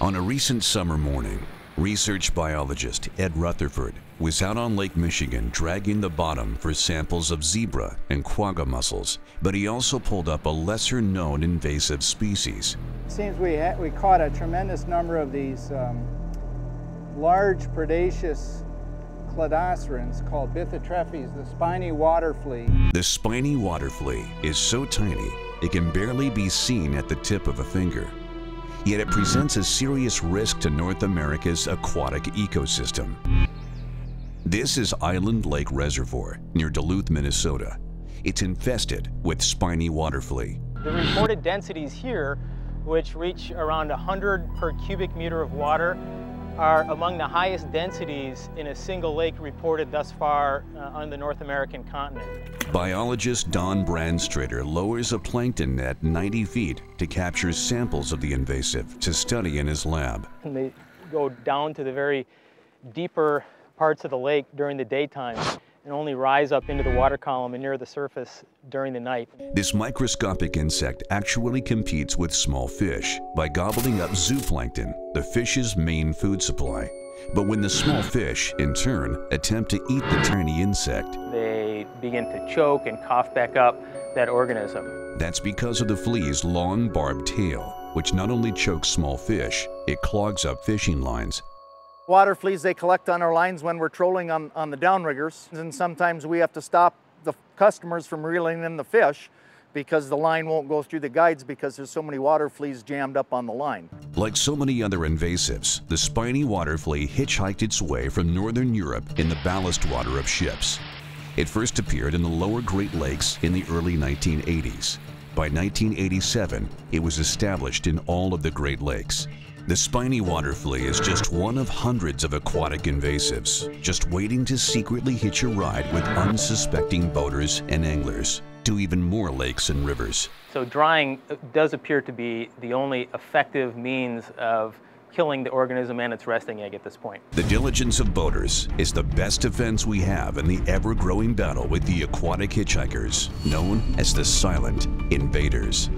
On a recent summer morning, research biologist Ed Rutherford was out on Lake Michigan dragging the bottom for samples of zebra and quagga mussels, but he also pulled up a lesser known invasive species. It seems we, we caught a tremendous number of these um, large predaceous cladocerans called Bythotrephes, the spiny water flea. The spiny water flea is so tiny it can barely be seen at the tip of a finger. Yet it presents a serious risk to North America's aquatic ecosystem. This is Island Lake Reservoir near Duluth, Minnesota. It's infested with spiny water flea. The reported densities here, which reach around 100 per cubic meter of water, are among the highest densities in a single lake reported thus far uh, on the North American continent. Biologist Donn Branstrator lowers a plankton net 90 feet to capture samples of the invasive to study in his lab. And they go down to the very deeper parts of the lake during the daytime and only rise up into the water column and near the surface during the night. This microscopic insect actually competes with small fish by gobbling up zooplankton, the fish's main food supply. But when the small fish, in turn, attempt to eat the tiny insect, they begin to choke and cough back up that organism. That's because of the flea's long barbed tail, which not only chokes small fish, it clogs up fishing lines Water fleas, they collect on our lines when we're trolling on, on the downriggers, and sometimes we have to stop the customers from reeling in the fish because the line won't go through the guides because there's so many water fleas jammed up on the line. Like so many other invasives, the spiny water flea hitchhiked its way from northern Europe in the ballast water of ships. It first appeared in the lower Great Lakes in the early 1980s. By 1987, it was established in all of the Great Lakes. The spiny water flea is just one of hundreds of aquatic invasives, just waiting to secretly hitch a ride with unsuspecting boaters and anglers to even more lakes and rivers. So drying uh, does appear to be the only effective means of killing the organism and its resting egg at this point. The diligence of boaters is the best defense we have in the ever-growing battle with the aquatic hitchhikers, known as the silent invaders.